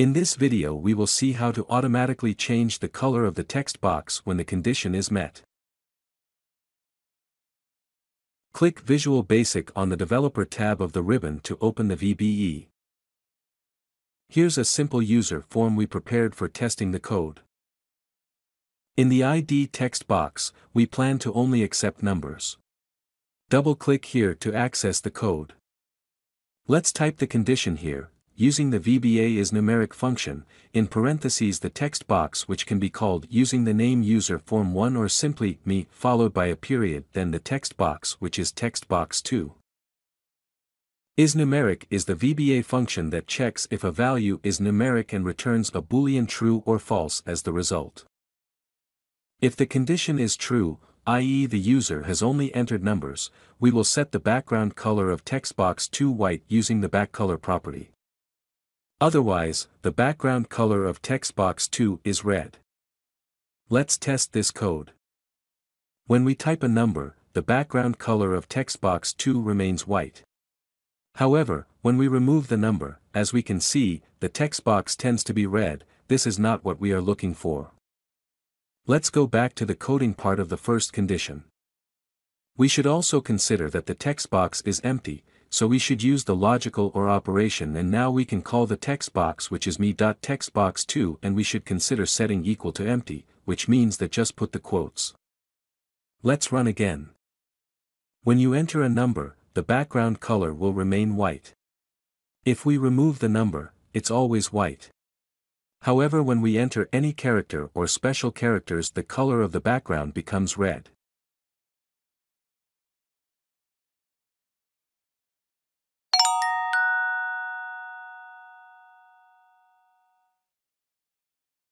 In this video we will see how to automatically change the color of the text box when the condition is met. Click Visual Basic on the Developer tab of the ribbon to open the VBE. Here's a simple user form we prepared for testing the code. In the ID text box, we plan to only accept numbers. Double-click here to access the code. Let's type the condition here, using the VBA IsNumeric function, in parentheses the text box which can be called using the name user form 1 or simply me followed by a period then the text box which is text box 2. IsNumeric is the VBA function that checks if a value is numeric and returns a boolean true or false as the result. If the condition is true, i.e. the user has only entered numbers, we will set the background color of textbox 2 white using the backcolor property. Otherwise, the background color of text box 2 is red. Let's test this code. When we type a number, the background color of text box 2 remains white. However, when we remove the number, as we can see, the text box tends to be red, this is not what we are looking for. Let's go back to the coding part of the first condition. We should also consider that the text box is empty, so we should use the logical or operation and now we can call the text box which is me.textbox2 and we should consider setting equal to empty, which means that just put the quotes. Let's run again. When you enter a number, the background color will remain white. If we remove the number, it's always white. However when we enter any character or special characters the color of the background becomes red.